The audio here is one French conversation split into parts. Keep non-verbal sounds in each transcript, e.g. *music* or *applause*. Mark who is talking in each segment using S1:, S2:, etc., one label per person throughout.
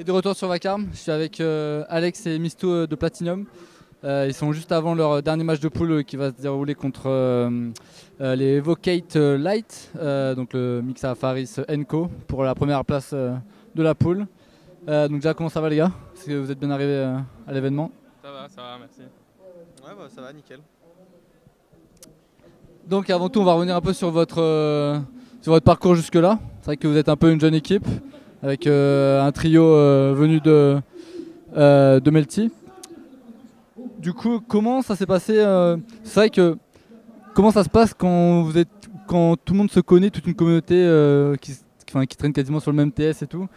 S1: Et de retour sur Vacarme, je suis avec euh, Alex et Misto euh, de Platinum. Euh, ils sont juste avant leur dernier match de poule qui va se dérouler contre les Evocate Light, donc le Mixa Faris Enco, pour la première place de la poule. donc déjà, comment ça va les gars? Est-ce que vous êtes bien arrivés à l'événement
S2: Ça va, ça va, merci.
S3: Ouais, bah, ça va, nickel.
S1: Donc avant tout, on va revenir un peu sur votre, sur votre parcours jusque-là. C'est vrai que vous êtes un peu une jeune équipe avec euh, un trio euh, venu de, euh, de Melty. Du coup, comment ça s'est passé C'est vrai que comment ça se passe quand vous êtes quand tout le monde se connaît, toute une communauté qui, qui, traîne quasiment sur le même TS et tout.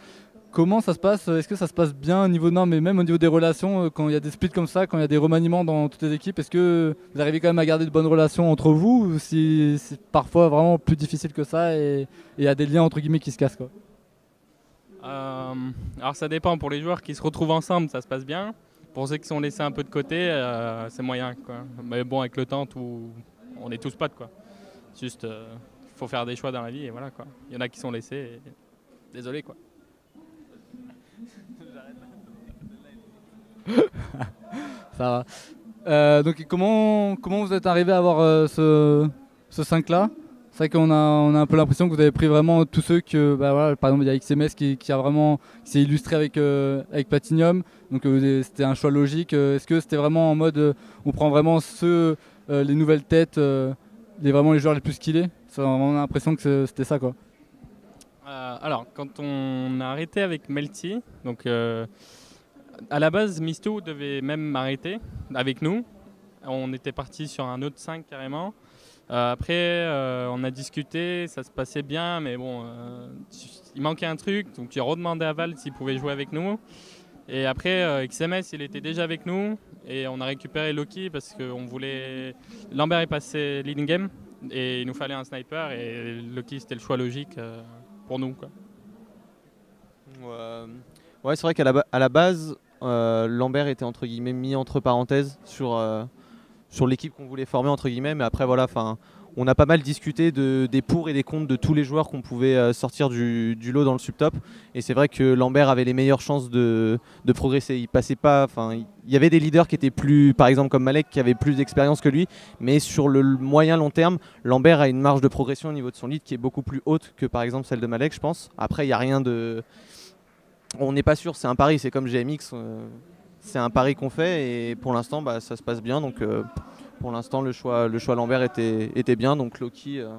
S1: Comment ça se passe Est-ce que ça se passe bien au niveau non, mais même au niveau des relations, quand il y a des splits comme ça, quand il y a des remaniements dans toutes les équipes, est-ce que vous arrivez quand même à garder de bonnes relations entre vous ou si c'est parfois vraiment plus difficile que ça et il y a des liens entre guillemets qui se cassent
S2: euh, alors ça dépend, pour les joueurs qui se retrouvent ensemble, ça se passe bien. Pour ceux qui sont laissés un peu de côté, euh, c'est moyen. Quoi. Mais bon, avec le temps, on est tous potes. Quoi. Juste, euh, faut faire des choix dans la vie et voilà. Quoi. Il y en a qui sont laissés. Désolé. quoi. *laughs*
S1: Ça va. donc comment, comment vous êtes arrivé à avoir ce, ce 5 là c'est vrai qu'on a, un peu l'impression que vous avez pris vraiment tous ceux que, bah par exemple, il y a XMS qui, a vraiment, s'est illustré avec, euh, avec Platinum, donc euh, c'était un choix logique. Euh, est-ce que c'était vraiment en mode, on prend vraiment ceux, les nouvelles têtes, les, vraiment les joueurs les plus skillés On a l'impression que c'était ça, quoi.
S2: alors, quand on a arrêté avec Melty, donc à la base, Misto devait même arrêter avec nous. On était parti sur un autre 5 carrément. Euh, après, euh, on a discuté, ça se passait bien, mais bon, euh, il manquait un truc, donc j'ai redemandé à Val s'il pouvait jouer avec nous. Et après, XMS, il était déjà avec nous, et on a récupéré Loki parce qu'on voulait. Lambert est passé leading game, et il nous fallait un sniper, et Loki, c'était le choix logique pour nous.
S3: Ouais, c'est vrai qu'à la, la base, Lambert était entre guillemets mis entre parenthèses sur sur l'équipe qu'on voulait former entre guillemets. Mais après voilà, on a pas mal discuté de, des pour et des contre de tous les joueurs qu'on pouvait euh, sortir du, lot dans le subtop. Et c'est vrai que Lambert avait les meilleures chances de, progresser. Il passait pas, enfin, il y avait des leaders qui étaient plus, par exemple comme Malek, qui avait plus d'expérience que lui. Mais sur le moyen long terme, Lambert a une marge de progression au niveau de son lead qui est beaucoup plus haute que par exemple celle de Malek, je pense. Après, il n'y a rien de on n'est pas sûr, c'est un pari, c'est comme GMX. Euh, c'est un pari qu'on fait et pour l'instant bah, ça se passe bien. Donc euh, pour l'instant le choix, le choix Lambert était, était bien. Donc Loki, euh,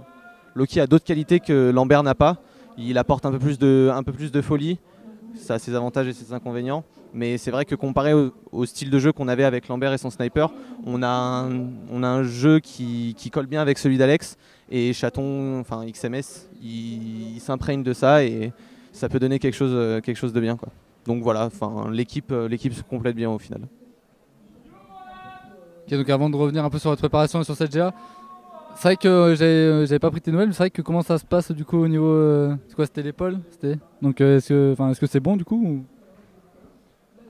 S3: Loki a d'autres qualités que Lambert n'a pas. Il apporte un peu plus de, un peu plus de folie. Ça a ses avantages et ses inconvénients. Mais c'est vrai que comparé au, style de jeu qu'on avait avec Lambert et son sniper, on a un, on a un jeu qui, qui colle bien avec celui d'Alex. Et Chaton, enfin XMS, il, il s'imprègne de ça et ça peut donner quelque chose, quelque chose de bien. Quoi donc voilà, enfin l'équipe, euh, l'équipe se complète bien au final.
S1: donc avant de revenir un peu sur votre préparation et sur cette GA, c'est vrai que j'avais, j'avais pas pris tes nouvelles, mais c'est vrai que comment ça se passe du coup au niveau. Euh, c'est quoi C'était l'épaule c'était? Donc euh, est-ce que, est-ce que c'est bon du coup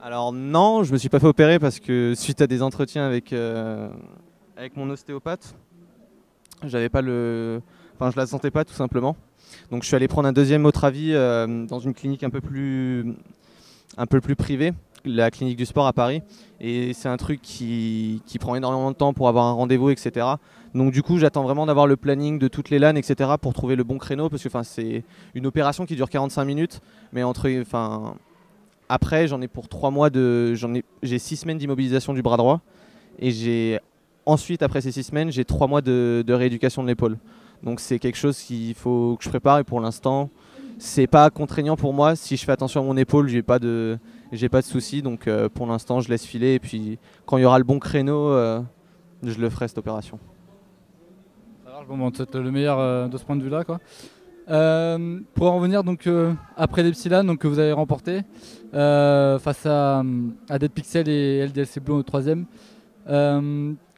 S3: Alors non, je me suis pas fait opérer parce que suite à des entretiens avec, avec mon ostéopathe, j'avais pas le. Enfin, je la sentais pas tout simplement. Donc je suis allé prendre un deuxième autre avis dans une clinique un peu plus un peu plus privé, la clinique du sport à Paris. Et c'est un truc qui, prend énormément de temps pour avoir un rendez-vous, etc. Donc du coup, j'attends vraiment d'avoir le planning de toutes les LAN, etc. pour trouver le bon créneau, parce que c'est une opération qui dure 45 minutes, mais après, j'en ai pour 3 mois de, j'ai 6 semaines d'immobilisation du bras droit, et ensuite, après ces 6 semaines, j'ai 3 mois de, de rééducation de l'épaule. Donc c'est quelque chose qu'il faut que je prépare, et pour l'instant, c'est pas contraignant pour moi. Si je fais attention à mon épaule, j'ai pas de, pas de soucis. Donc euh, pour l'instant, je laisse filer. Et puis quand il y aura le bon créneau, euh, je le ferai cette opération.
S1: Bon, c'est le meilleur euh, de ce point de vue-là, pour en revenir donc après l'Epsilon que vous avez remporté face à, à, Dead Pixel et LDLC Blue au troisième.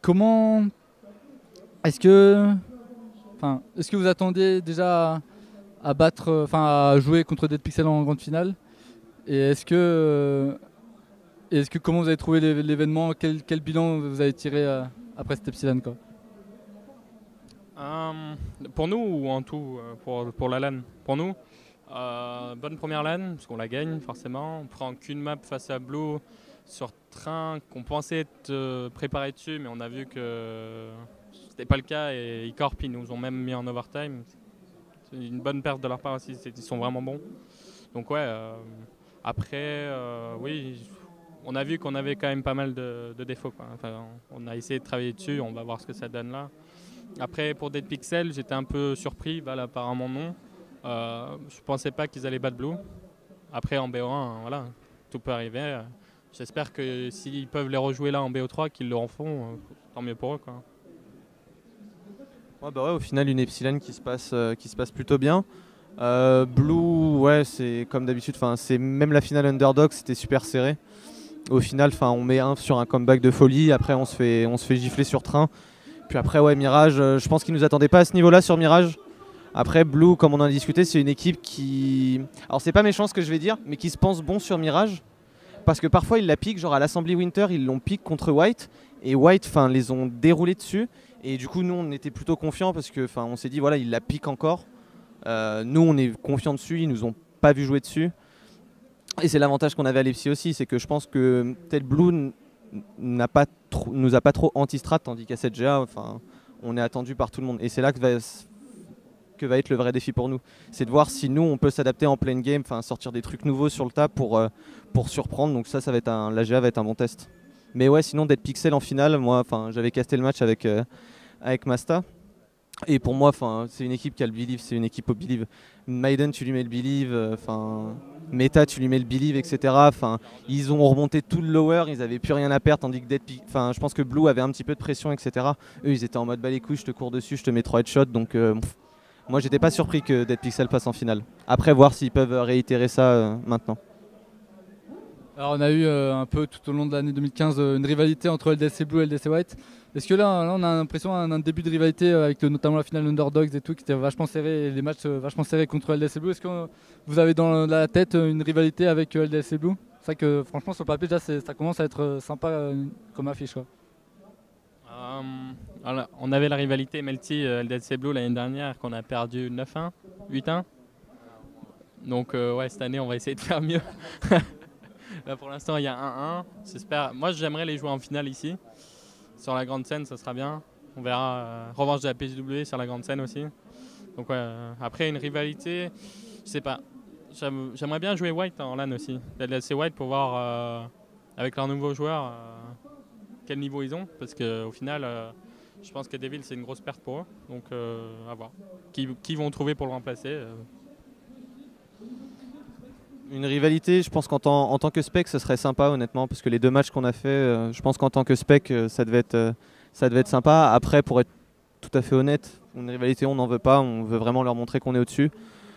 S1: comment est-ce que, est-ce que vous attendiez déjà à battre, euh, enfin à jouer contre Dead Pixel en grande finale. Et est-ce que, euh, est-ce que comment vous avez trouvé l'événement? Quel, bilan vous avez tiré euh, après cet Epsilon quoi?
S2: Pour nous ou en tout pour, pour la LAN? Pour nous, bonne première LAN, parce qu'on la gagne forcément. On prend qu'une map face à Blue sur train qu'on pensait être préparé dessus, mais on a vu que c'était pas le cas et Icorp ils nous ont même mis en overtime. Une bonne perte de leur part aussi, ils sont vraiment bons. Donc ouais, euh, après, oui, on a vu qu'on avait quand même pas mal de, défauts. on a essayé de travailler dessus, on va voir ce que ça donne là. Après, pour Dead Pixel, j'étais un peu surpris, apparemment non. Euh, je pensais pas qu'ils allaient battre Blue. Après, en BO1, voilà, tout peut arriver. J'espère que s'ils peuvent les rejouer là en BO3, qu'ils le euh, tant mieux pour eux. Quoi.
S3: Ouais, bah ouais, au final, une Epsilon qui se passe, euh, qui se passe plutôt bien. Euh, Blue, ouais, c'est comme d'habitude. c'est même la finale underdog, c'était super serré. Au final, on met un sur un comeback de folie. Après, on se fait, on se fait gifler sur train. Puis après, ouais, Mirage. je pense qu'ils nous attendaient pas à ce niveau-là sur Mirage. Après, Blue, comme on en a discuté, c'est une équipe qui. Alors, c'est pas méchant ce que je vais dire, mais qui se pense bon sur Mirage. Parce que parfois, ils la piquent. Genre, à l'Assemblée Winter, ils l'ont piqué contre White. Et White, enfin, les ont déroulés dessus. Et du coup, nous, on était plutôt confiants parce que, enfin, on s'est dit, voilà, ils la piquent encore. Euh, nous, on est confiants dessus. Ils nous ont pas vu jouer dessus. Et c'est l'avantage qu'on avait à l'EPSI aussi, c'est que je pense que tel Blue n'a pas nous a pas trop anti-strat, tandis qu'à 7GA, enfin, on est attendu par tout le monde. Et c'est là que va, que va être le vrai défi pour nous. C'est de voir si nous, on peut s'adapter en plein game, enfin sortir des trucs nouveaux sur le tas pour, euh, pour surprendre. Donc ça, ça va être un, l'AGA va être un bon test. Mais ouais, sinon d'être pixel en finale, moi, enfin, j'avais casté le match avec, euh, avec Masta. Et pour moi, enfin, c'est une équipe qui a le believe, c'est une équipe au believe. Maiden, tu lui mets le believe, euh, enfin, Meta, tu lui mets le believe, etc. Enfin, ils ont remonté tout le lower, ils n'avaient plus rien à perdre, tandis que Dead, enfin, je pense que Blue avait un petit peu de pression, etc. Eux, ils étaient en mode les couilles, je te cours dessus, je te mets trois headshots, donc moi, j'étais pas surpris que Dead Pixel passe en finale. Après, voir s'ils peuvent réitérer ça euh, maintenant.
S1: Alors, on a eu euh, un peu tout au long de l'année 2015 euh, une rivalité entre LDC Blue et LDC White. Est-ce que là, on a l'impression d'un début de rivalité avec notamment la finale Underdogs et tout, qui était vachement serré, les matchs vachement serrés contre LDC Blue? Est-ce que vous avez dans la tête une rivalité avec LDC Blue? C'est vrai que franchement, sur le papier, déjà, ça commence à être sympa comme affiche. Quoi.
S2: Euh, on avait la rivalité Melty euh, LDC Blue l'année dernière qu'on a perdu 9-1, 8-1. Donc euh, ouais, cette année on va essayer de faire mieux. *laughs* Là pour l'instant il y a 1-1. J'espère. Moi j'aimerais les jouer en finale ici. Sur la grande scène, ça sera bien. On verra revanche de la PSW sur la grande scène aussi. Donc ouais, après une rivalité, je sais pas. J'aimerais bien jouer White en LAN aussi. LDC White pour voir avec leurs nouveaux joueurs quel niveau ils ont, parce qu'au final, euh, je pense que Devil, c'est une grosse perte pour eux. Donc, euh, à voir. Qui, vont trouver pour le remplacer euh.
S3: Une rivalité, je pense qu'en tant, en tant que spec, ce serait sympa, honnêtement, parce que les deux matchs qu'on a fait, je pense qu'en tant que spec, ça devait, être, ça devait être sympa. Après, pour être tout à fait honnête, une rivalité, on n'en veut pas, on veut vraiment leur montrer qu'on est au-dessus.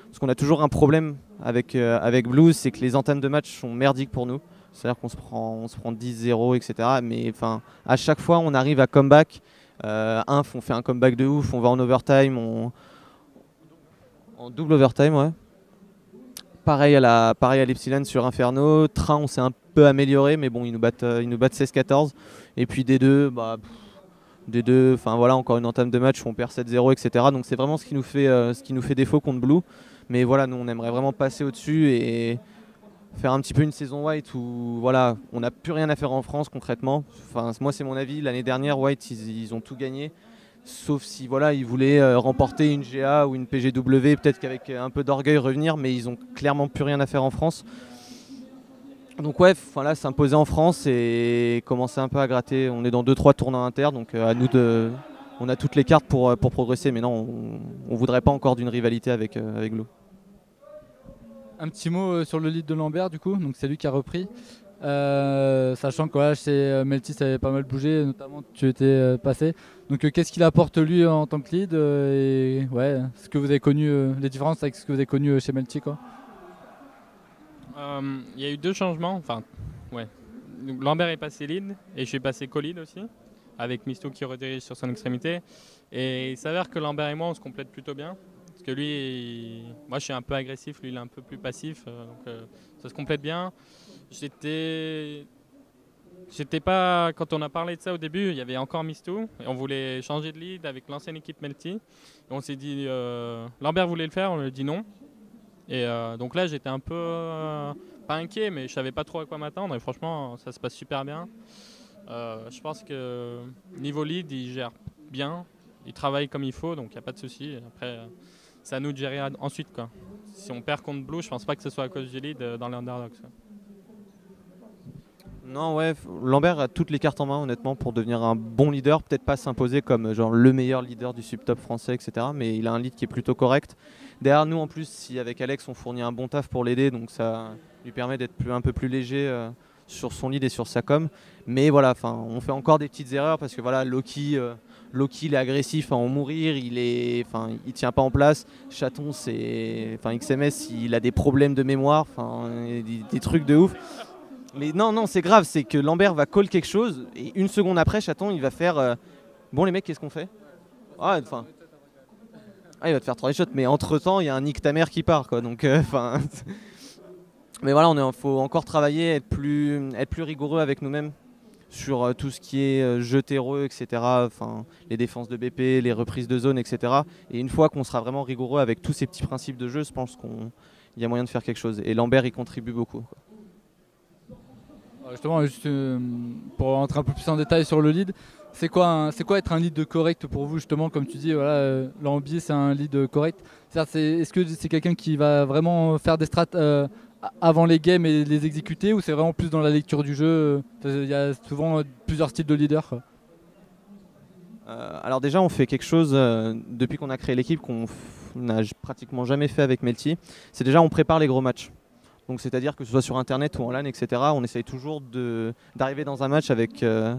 S3: Parce qu'on a toujours un problème avec, avec Blues, c'est que les entames de match sont merdiques pour nous. C'est-à-dire qu'on se prend, on se prend 10-0, etc. Mais enfin, à chaque fois, on arrive à comeback. Euh, un, on fait un comeback de ouf, on va en overtime, on... en double overtime, ouais. Pareil à la, pareil à l'Epsilon sur Inferno. Train, on s'est un peu amélioré, mais bon, ils nous battent, euh, ils nous battent 16-14. Et puis D2, bah, des deux, enfin voilà, encore une entame de match où on perd 7-0, etc. Donc c'est vraiment ce qui nous fait, euh, ce qui nous fait défaut contre Blue. Mais voilà, nous on aimerait vraiment passer au-dessus et faire un petit peu une saison White où voilà, on n'a plus rien à faire en France concrètement. Moi c'est mon avis. L'année dernière, White ils, ont tout gagné, sauf si voilà ils voulaient euh, remporter une GA ou une PGW, peut-être qu'avec un peu d'orgueil revenir, mais ils ont clairement plus rien à faire en France. Donc ouais, s'imposer en France et commencer un peu à gratter. On est dans 2-3 tournois inter, donc euh, à nous de, on a toutes les cartes pour, euh, pour progresser. Mais non, on, ne voudrait pas encore d'une rivalité avec avec.
S1: Un petit mot euh, sur le lead de Lambert, du coup, donc c'est lui qui a repris. Euh, sachant que voilà, chez euh, Melty ça avait pas mal bougé, notamment tu étais passé. Donc qu'est-ce qu'il apporte lui en tant que lead et ouais, ce que vous avez connu, les différences avec ce que vous avez connu chez Melty quoi?
S2: Il y a eu deux changements, enfin ouais. Lambert est passé lead et je suis passé co-lead aussi, avec Misto qui redirige sur son extrémité. Et il s'avère que Lambert et moi on se complète plutôt bien. Parce que lui, moi je suis un peu agressif, lui il est un peu plus passif, euh, donc euh, ça se complète bien. J'étais, pas, quand on a parlé de ça au début, il y avait encore Mistou, et on voulait changer de lead avec l'ancienne équipe Melty. Et on s'est dit, euh, Lambert voulait le faire, on lui a dit non. Et euh, donc là, j'étais un peu euh, pas inquiet, mais je savais pas trop à quoi m'attendre. Et franchement, ça se passe super bien. Je pense que niveau lead, il gère bien, il travaille comme il faut, donc il n'y a pas de souci. Après, c'est à nous de gérer ensuite. Quoi. Si on perd contre Blue, je pense pas que ce soit à cause du lead dans les underdogs.
S3: Non, ouais, Lambert a toutes les cartes en main, honnêtement, pour devenir un bon leader. Peut-être pas s'imposer comme genre le meilleur leader du subtop français, etc. Mais il a un lead qui est plutôt correct. Derrière nous, en plus, si avec Alex, on fournit un bon taf pour l'aider, donc ça lui permet d'être un peu plus léger euh, sur son lead et sur sa com. Mais voilà, on fait encore des petites erreurs parce que voilà, Loki. Euh, Loki il est agressif à en mourir, il est, enfin, il tient pas en place. Chaton, c'est, enfin, XMS, il a des problèmes de mémoire, enfin, des, trucs de ouf. Mais non, non, c'est grave, c'est que Lambert va call quelque chose et une seconde après, Chaton, il va faire euh, Bon, les mecs, qu'est-ce qu'on fait? Ah, enfin. Ah, il va te faire trois shots, mais entre temps, il y a un Nick ta mère qui part, quoi. Donc, euh, *laughs* enfin. mais voilà, on faut encore travailler, être plus, rigoureux avec nous-mêmes sur euh, tout ce qui est jeu terreux, etc. Enfin, les défenses de BP, les reprises de zone, etc. Et une fois qu'on sera vraiment rigoureux avec tous ces petits principes de jeu, je pense qu'il y a moyen de faire quelque chose. Et Lambert, il contribue beaucoup.
S1: Justement, juste euh, pour rentrer un peu plus en détail sur le lead, c'est quoi, c'est quoi être un lead correct pour vous justement Comme tu dis, voilà, euh, Lambier c'est un lead correct. Est-ce que c'est quelqu'un qui va vraiment faire des strats euh, avant les games et les exécuter ou c'est vraiment plus dans la lecture du jeu Il y a souvent plusieurs styles de leader.
S3: alors déjà, on fait quelque chose depuis qu'on a créé l'équipe qu'on n'a pratiquement jamais fait avec Melty. C'est déjà on prépare les gros matchs. Donc c'est-à-dire que ce soit sur internet ou en LAN, etc., on essaye toujours d'arriver dans un match avec, euh,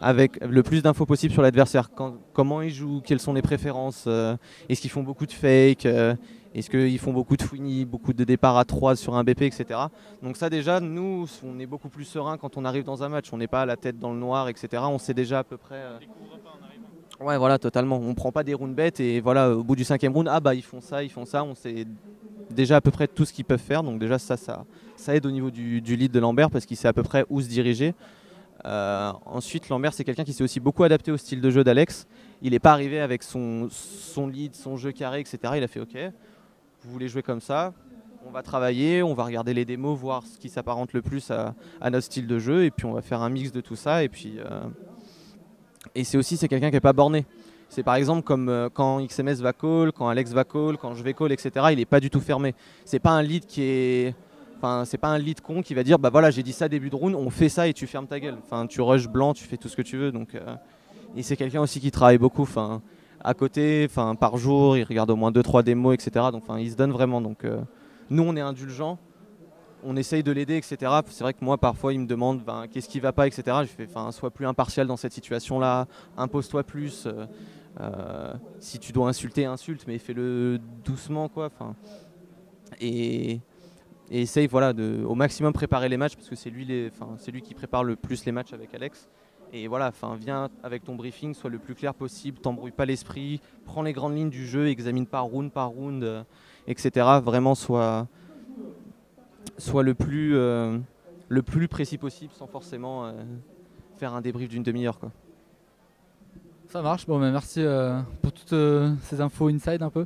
S3: avec le plus d'infos possible sur l'adversaire. Comment ils jouent, quelles sont les préférences, euh, est-ce qu'ils font beaucoup de fake, euh, est-ce qu'ils font beaucoup de fouini, beaucoup de départs à 3 sur un BP, etc. Donc ça déjà, nous, on est beaucoup plus serein quand on arrive dans un match. On n'est pas à la tête dans le noir, etc. On sait déjà à peu près... Ouais, voilà, totalement. On prend pas des rounds bêtes et voilà, au bout du cinquième round, ah bah ils font ça, ils font ça. On sait déjà à peu près tout ce qu'ils peuvent faire. Donc déjà ça, ça, aide au niveau du, lead de Lambert parce qu'il sait à peu près où se diriger. Euh, ensuite, Lambert, c'est quelqu'un qui s'est aussi beaucoup adapté au style de jeu d'Alex. Il n'est pas arrivé avec son, son lead, son jeu carré, etc. Il a fait OK, vous voulez jouer comme ça, on va travailler, on va regarder les démos, voir ce qui s'apparente le plus à, notre style de jeu, et puis on va faire un mix de tout ça. Et puis, euh, et c'est aussi c'est quelqu'un qui n'est pas borné. C'est par exemple comme euh, quand XMS va call, quand Alex va call, quand je vais call, etc. Il n'est pas du tout fermé. C'est pas un lead qui est. Enfin, c'est pas un lead con qui va dire bah voilà j'ai dit ça début de round, on fait ça et tu fermes ta gueule. Enfin, tu rush blanc, tu fais tout ce que tu veux. Donc, euh, et c'est quelqu'un aussi qui travaille beaucoup. Enfin, à côté, enfin par jour, il regarde au moins 2-3 démos, etc. Donc, enfin, il se donne vraiment. Donc, euh, nous on est indulgents on essaye de l'aider, etc. C'est vrai que moi, parfois, il me demande ben, qu'est-ce qui va pas, etc. Je fais, sois plus impartial dans cette situation-là, impose-toi plus. Euh, si tu dois insulter, insulte, mais fais-le doucement, quoi. Enfin, et, essaye, voilà, de, au maximum préparer les matchs parce que c'est lui, qui prépare le plus les matchs avec Alex. Et voilà, enfin, viens avec ton briefing, sois le plus clair possible, t'embrouille pas l'esprit, prends les grandes lignes du jeu, examine par round par round, euh, etc. Vraiment, plus, euh, le plus précis possible sans forcément faire un débrief d'une demi-heure.
S1: Ça marche, bon, ben, merci euh, pour toutes euh, ces infos inside un peu.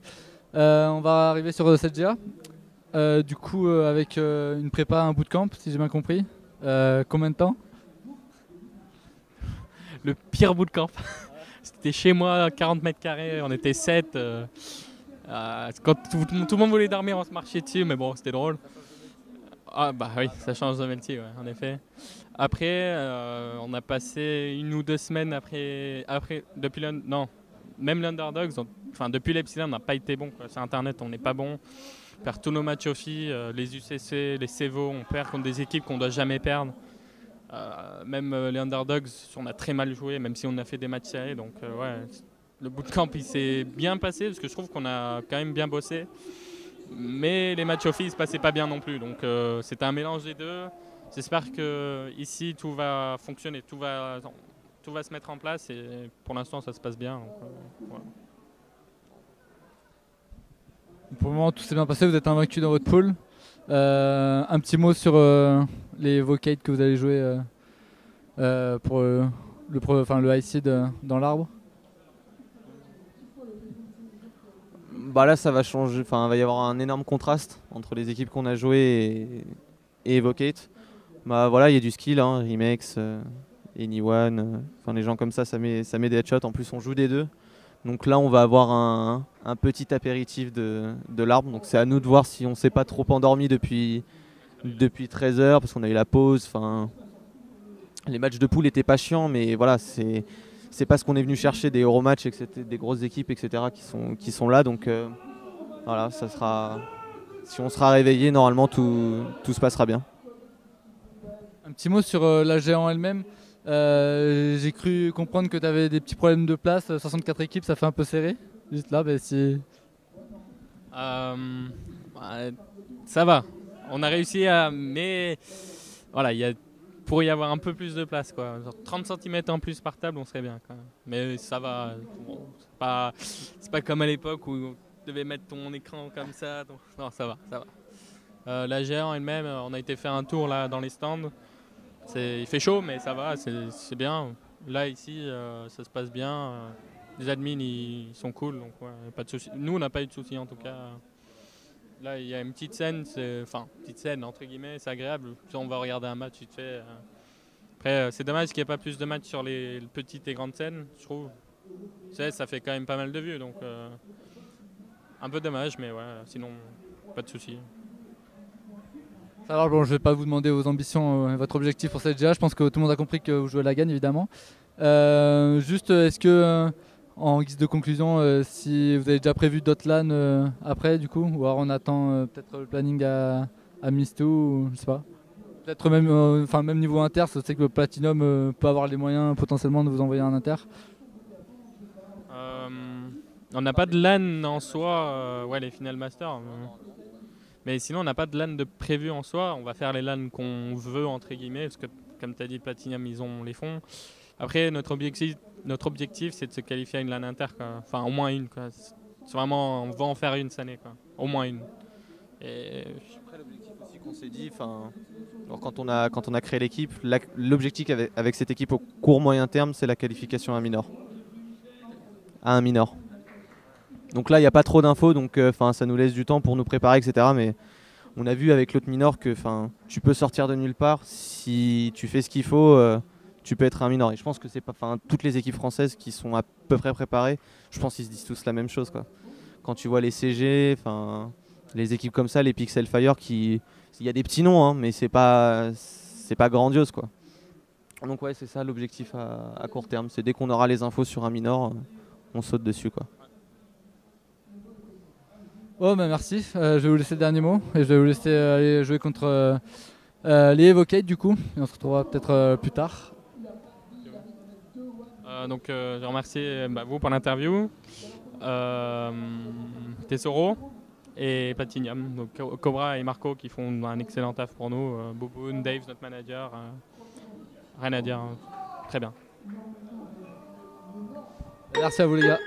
S1: Euh, on va arriver sur cette GA. du coup, avec une prépa, un bootcamp, si j'ai bien compris. combien de temps?
S2: Le pire bootcamp. *laughs* C'était chez moi, 40 mètres carrés, on était 7. quand tout, le monde voulait dormir, on se marchait dessus, mais bon, c'était drôle. Ah bah oui, ça change de métier, ouais, en effet. Après, euh, on a passé une ou deux semaines après, après depuis non, même l'Underdogs, enfin depuis l'Epsilon, on n'a pas été bon. Sur Internet, on n'est pas bon. On perd tous nos matchs au euh, les UCC, les CEVO, on perd contre des équipes qu'on ne doit jamais perdre. Euh, même les Underdogs, on a très mal joué, même si on a fait des matchs serrés. Donc ouais, le bootcamp il s'est bien passé parce que je trouve qu'on a quand même bien bossé. Mais les matchs office passaient pas bien non plus. Donc euh, c'était un mélange des deux. J'espère que ici tout va fonctionner, tout va, tout va se mettre en place et pour l'instant ça se passe bien. Euh,
S1: pour le moment tout s'est bien passé, vous êtes invaincu dans votre pool. Euh, un petit mot sur les vocates que vous allez jouer pour le, le high seed dans l'arbre
S3: Bah là, ça va changer. Enfin, il va y avoir un énorme contraste entre les équipes qu'on a jouées et, Evocate. Bah voilà, il y a du skill, hein, Rimex, euh, Anyone, euh, enfin les gens comme ça, ça met, ça met des headshots. En plus, on joue des deux. Donc là, on va avoir un, petit apéritif de, l'arbre. Donc c'est à nous de voir si on s'est pas trop endormi depuis, depuis 13 heures, parce qu'on a eu la pause. Enfin, les matchs de poule étaient pas chiants, mais voilà, c'est c'est parce qu'on est venu chercher des Euromatchs et que c'était des grosses équipes, etc., qui sont, qui sont là. Donc euh, voilà, ça sera. Si on sera réveillé, normalement tout, tout se passera bien.
S1: Un petit mot sur euh, la géant elle-même. Euh, j'ai cru comprendre que tu avais des petits problèmes de place. 64 équipes, ça fait un peu serré. Juste là, ben, si.
S2: Bah, ça va. On a réussi à. Mais voilà, il y a pour y avoir un peu plus de place. Quoi. 30 cm en plus par table, on serait bien. Mais ça va. c'est pas, pas comme à l'époque où tu devais mettre ton écran comme ça. non, ça va. Ça va. Euh, la géant elle-même, on a été faire un tour là dans les stands. il fait chaud, mais ça va, c'est, bien. Là, ici, euh, ça se passe bien. Les admins, ils sont cool, donc pas de soucis. Nous, on n'a pas eu de soucis en tout cas. Là, il y a une petite scène, enfin, petite scène, entre guillemets, c'est agréable. On va regarder un match, tu te fais. Euh, après, euh, c'est dommage qu'il n'y ait pas plus de matchs sur les petites et grandes scènes, je trouve. Ça fait quand même pas mal de vues, donc. Euh, un peu dommage, mais voilà, sinon, pas de soucis.
S1: Alors bon, je vais pas vous demander vos ambitions, et votre objectif pour cette GA. Je pense que tout le monde a compris que vous jouez à la gagne, évidemment. juste, est-ce que en guise de conclusion, euh, si vous avez déjà prévu d'autres LAN euh, après, du coup, ou alors on attend euh, peut-être le planning à, à Misto, ou je sais pas. Peut-être même, enfin même niveau inter, c'est que Platinum peut avoir les moyens potentiellement de vous envoyer un inter.
S2: on n'a pas de LAN en soi, ouais les Final Masters. Mais sinon, on n'a pas de LAN de prévu en soi. On va faire les LAN qu'on veut, entre guillemets, parce que comme tu as dit, Platinum, ils ont les fonds. Après, notre objectif, notre objectif, c'est de se qualifier à une LAN inter, enfin au moins une. C'est vraiment, on va en faire une cette année, quoi. au moins une.
S3: Et... Après, l'objectif aussi qu'on s'est dit, quand on a quand on a créé l'équipe, l'objectif avec, cette équipe au court moyen terme, c'est la qualification à un minor, à un minor. Donc là, il n'y a pas trop d'infos, donc euh, enfin ça nous laisse du temps pour nous préparer, etc. Mais on a vu avec l'autre minor que tu peux sortir de nulle part si tu fais ce qu'il faut. Euh, tu peux être un minor. Et je pense que c'est pas, enfin, toutes les équipes françaises qui sont à peu près préparées, je pense qu'ils se disent tous la même chose, quoi. Quand tu vois les CG, enfin, les équipes comme ça, les Pixel Fire, qui, il y a des petits noms, hein, mais c'est pas, c'est pas grandiose, quoi. Donc ouais, c'est ça l'objectif à, court terme. C'est dès qu'on aura les infos sur un minor, on saute dessus, quoi.
S1: Oh bah merci, euh, je vais vous laisser le dernier mot et je vais vous laisser euh, aller jouer contre euh, les Evocate du coup et on se retrouvera peut-être plus tard.
S2: Euh, donc euh, je remercie euh, bah, vous pour l'interview, Tesoro et Platinium, donc Cobra et Marco qui font un excellent taf pour nous, Bouboun, Dave notre manager, rien à dire, hein. très bien.
S1: Merci à vous les gars.